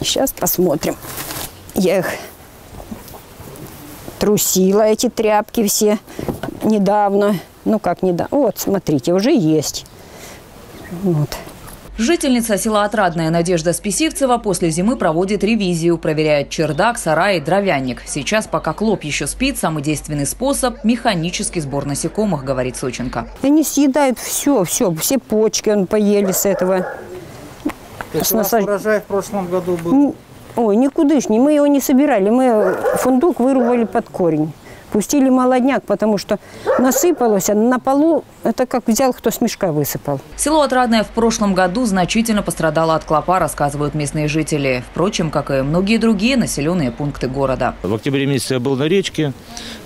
Сейчас посмотрим. Я их трусила, эти тряпки все недавно. Ну, как недавно. Вот, смотрите, уже есть. Вот. Жительница села Отрадная Надежда Списивцева после зимы проводит ревизию, проверяет чердак, сарай и дровяник. Сейчас, пока клоп еще спит, самый действенный способ – механический сбор насекомых, говорит Соченко. Они съедают все, все, все почки он поели с этого. С насаж- урожай в прошлом году был. Ой, никудышний, мы его не собирали, мы фундук вырубали под корень. Пустили молодняк, потому что насыпалось, а на полу это как взял, кто с мешка высыпал. Село Отрадное в прошлом году значительно пострадало от клопа, рассказывают местные жители. Впрочем, как и многие другие населенные пункты города. В октябре месяце я был на речке,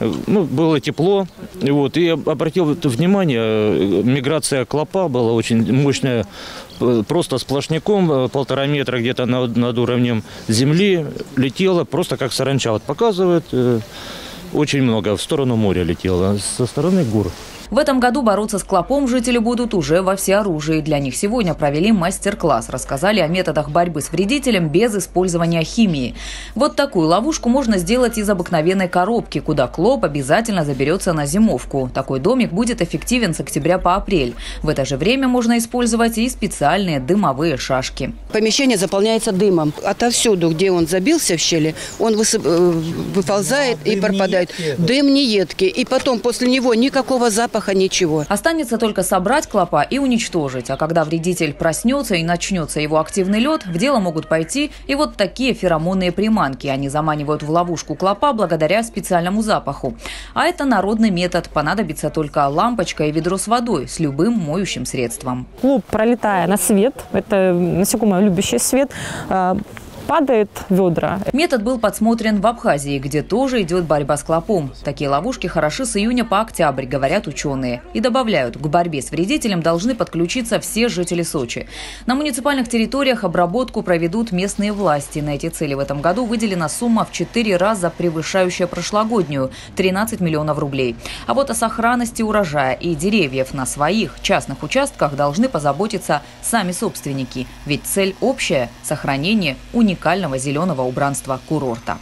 э, ну, было тепло, и вот, и обратил внимание, э, миграция клопа была очень мощная, э, просто сплошняком, полтора метра где-то над, над уровнем земли летела, просто как саранча. Вот показывает, очень много в сторону моря летело, со стороны гор. В этом году бороться с клопом жители будут уже во всеоружии. Для них сегодня провели мастер-класс. Рассказали о методах борьбы с вредителем без использования химии. Вот такую ловушку можно сделать из обыкновенной коробки, куда клоп обязательно заберется на зимовку. Такой домик будет эффективен с октября по апрель. В это же время можно использовать и специальные дымовые шашки. Помещение заполняется дымом. Отовсюду, где он забился в щели, он высып- э, выползает и пропадает. Дым не едкий. И потом после него никакого запаха, ничего. Останется только собрать клопа и уничтожить. А когда вредитель проснется и начнется его активный лед, в дело могут пойти и вот такие феромонные приманки. Они заманивают в ловушку клопа благодаря специальному запаху. А это народный метод. Понадобится только лампочка и ведро с водой с любым моющим средством. Клуб, пролетая на свет, это насекомое, любящее свет, э, падает ведра. Метод был подсмотрен в Абхазии, где тоже идет борьба с клопом. Такие ловушки хороши с июня по октябрь, говорят ученые. И добавляют, к борьбе с вредителем должны подключиться все жители Сочи. На муниципальных территориях обработку проведут местные власти. На эти цели в этом году выделена сумма в 4 раза превышающая прошлогоднюю – 13 миллионов рублей. А вот о сохранности урожая и деревьев на своих частных участках должны позаботиться сами собственники. Ведь цель общая – сохранение уникального зеленого убранства курорта.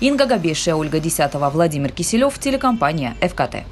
Инга Габешия, Ольга Десятова, Владимир Киселев, телекомпания «ФКТ».